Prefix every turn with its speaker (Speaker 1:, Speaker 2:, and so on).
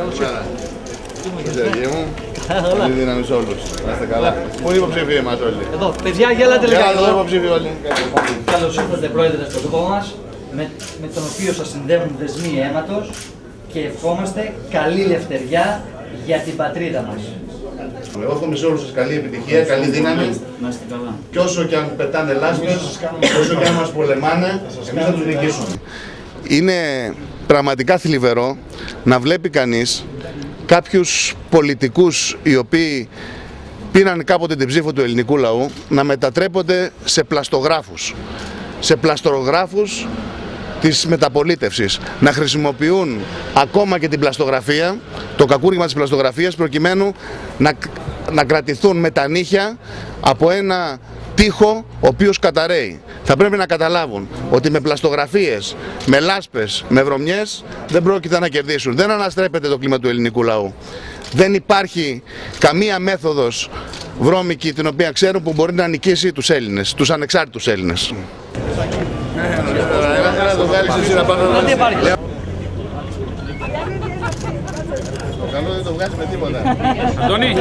Speaker 1: Καλώς ήρθατε.
Speaker 2: Καλή δύναμη σε όλους. Να είστε καλά. Πού είναι όλοι.
Speaker 1: Εδώ, παιδιά, γέλατε
Speaker 2: λίγο. Γέλατε
Speaker 1: εδώ ήρθατε πρόεδρε στο δικό μας με, με τον οποίο σας συνδέουν δεσμοί αίματος και ευχόμαστε καλή λευτεριά για την πατρίδα
Speaker 2: μας. Εύχομαι σε όλους σας καλή επιτυχία, καλή δύναμη. Και όσο και αν πετάνε λάσπες, όσο και αν μας πολεμάνε, εμείς θα τους νικήσουμε. Είναι πραγματικά θλιβερό να βλέπει κανείς κάποιους πολιτικούς οι οποίοι πήραν κάποτε την ψήφο του ελληνικού λαού να μετατρέπονται σε πλαστογράφους. Σε πλαστογράφους της μεταπολίτευσης. Να χρησιμοποιούν ακόμα και την πλαστογραφία, το κακούργημα της πλαστογραφίας προκειμένου να, να κρατηθούν με τα νύχια από ένα τείχο ο οποίος καταραίει. Θα πρέπει να καταλάβουν ότι με πλαστογραφίες, με λάσπες, με βρωμιές δεν πρόκειται να κερδίσουν. Δεν αναστρέπεται το κλίμα του ελληνικού λαού. Δεν υπάρχει καμία μέθοδος βρώμικη την οποία ξέρουν που μπορεί να νικήσει τους Έλληνες, τους ανεξάρτητους Έλληνες.
Speaker 1: Δεν υπάρχει.
Speaker 2: Καλό δεν το βγάζει με τίποτα.
Speaker 3: Αντώνη,